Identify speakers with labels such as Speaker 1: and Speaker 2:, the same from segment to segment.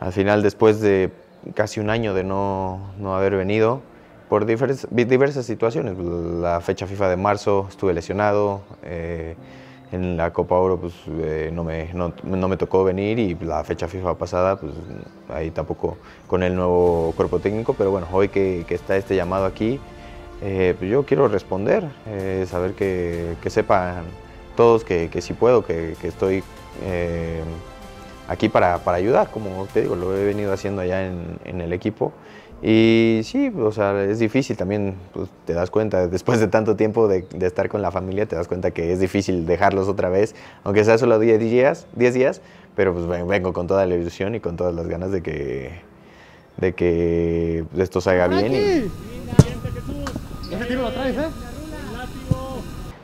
Speaker 1: Al final, después de casi un año de no, no haber venido, por diversas, situaciones. La fecha FIFA de marzo estuve lesionado, eh, en la Copa Oro pues, eh, no, me, no, no, me tocó venir y la fecha FIFA pasada, pues ahí tampoco con el nuevo cuerpo técnico, pero bueno, hoy que, que está este llamado aquí, eh, pues yo quiero responder, eh, saber que, que, sepan todos que, que sí puedo, que, que estoy eh, aquí para, para, ayudar, como te digo, lo he venido haciendo allá en, en el equipo. Y sí, o sea, es difícil también, pues, te das cuenta, después de tanto tiempo de, de, estar con la familia, te das cuenta que es difícil dejarlos otra vez, aunque sea solo 10 días, 10 días, pero pues vengo con toda la ilusión y con todas las ganas de que, de que esto salga bien. Y...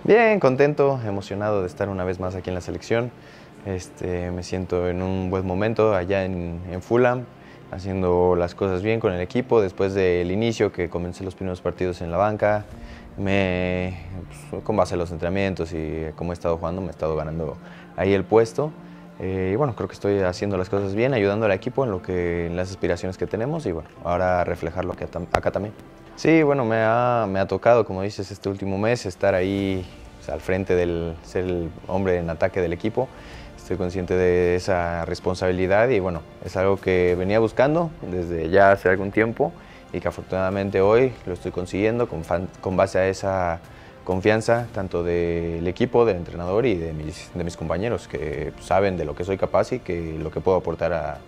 Speaker 1: Bien, contento, emocionado de estar una vez más aquí en la selección. Este, me siento en un buen momento allá en, en Fulham haciendo las cosas bien con el equipo. Después del inicio, que comencé los primeros partidos en la banca, me, pues, con base a los entrenamientos y cómo he estado jugando, me he estado ganando ahí el puesto. Eh, y bueno, creo que estoy haciendo las cosas bien, ayudando al equipo en, lo que, en las aspiraciones que tenemos y bueno, ahora reflejarlo acá, acá también. Sí, bueno, me ha, me ha, tocado, como dices, este último mes estar ahí sea, al frente del ser el hombre en ataque del equipo estoy consciente de esa responsabilidad y bueno, es algo que venía buscando desde ya hace algún tiempo y que afortunadamente hoy lo estoy consiguiendo con, fan, con base a esa confianza tanto del equipo, del entrenador y de mis, de mis compañeros que saben de lo que soy capaz y que lo que puedo aportar a,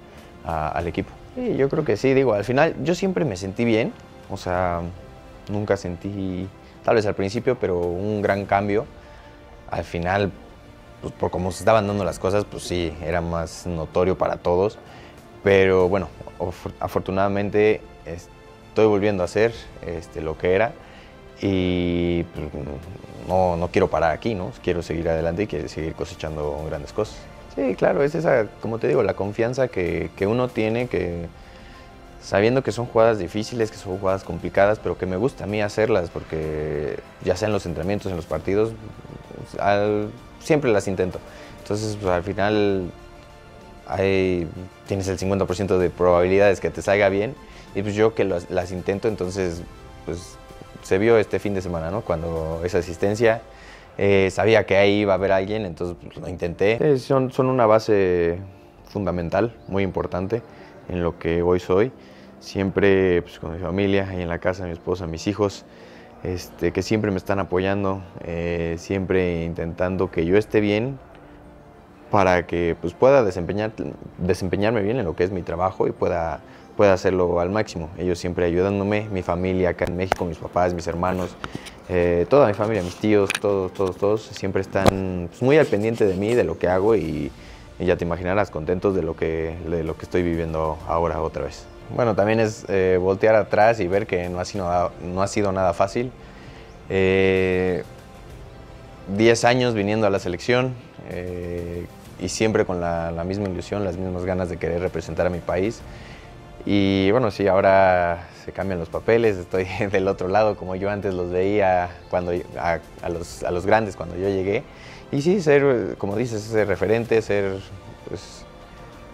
Speaker 1: a, al equipo. Y yo creo que sí, digo, al final yo siempre me sentí bien, o sea, nunca sentí, tal vez al principio, pero un gran cambio. Al final pues por cómo se estaban dando las cosas, pues sí, era más notorio para todos. Pero bueno, afortunadamente estoy volviendo a ser este, lo que era y pues, no, no, quiero parar aquí, ¿no? Quiero seguir adelante y quiero seguir cosechando grandes cosas. Sí, claro, es esa, como te digo, la confianza que, que uno tiene, que sabiendo que son jugadas difíciles, que son jugadas complicadas, pero que me gusta a mí hacerlas, porque ya sea en los entrenamientos, en los partidos, al, siempre las intento. Entonces, pues, al final hay, tienes el 50% de probabilidades que te salga bien y pues yo que las, las, intento, entonces pues se vio este fin de semana, ¿no? Cuando esa asistencia, eh, sabía que ahí iba a haber alguien, entonces pues, lo intenté. Son, son una base fundamental, muy importante en lo que hoy soy. Siempre pues, con mi familia, ahí en la casa, mi esposa, mis hijos, este, que siempre me están apoyando, eh, siempre intentando que yo esté bien para que pues, pueda desempeñar, desempeñarme bien en lo que es mi trabajo y pueda, pueda hacerlo al máximo. Ellos siempre ayudándome, mi familia acá en México, mis papás, mis hermanos, eh, toda mi familia, mis tíos, todos, todos, todos, siempre están pues, muy al pendiente de mí, de lo que hago y, y ya te imaginarás contentos de lo, que, de lo que estoy viviendo ahora otra vez. Bueno, también es eh, voltear atrás y ver que no ha sido, no ha sido nada fácil. Eh, diez años viniendo a la selección eh, y siempre con la, la, misma ilusión, las mismas ganas de querer representar a mi país. Y bueno, sí, ahora se cambian los papeles, estoy del otro lado como yo antes los veía cuando, a, a, los, a los, grandes cuando yo llegué. Y sí, ser, como dices, ser referente, ser, pues,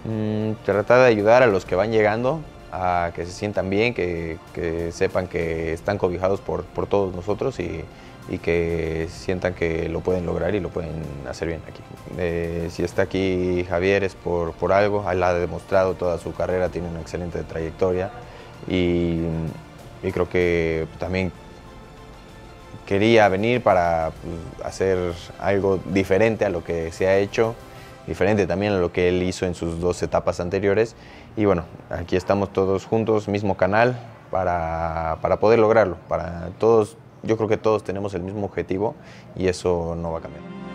Speaker 1: mmm, tratar de ayudar a los que van llegando, a que se sientan bien, que, que sepan que están cobijados por, por todos nosotros y, y, que sientan que lo pueden lograr y lo pueden hacer bien aquí. Eh, si está aquí Javier es por, por algo, él ha demostrado toda su carrera, tiene una excelente trayectoria y, y creo que también quería venir para pues, hacer algo diferente a lo que se ha hecho diferente también a lo que él hizo en sus dos etapas anteriores. Y bueno, aquí estamos todos juntos, mismo canal, para, para poder lograrlo. Para todos, yo creo que todos tenemos el mismo objetivo y eso no va a cambiar.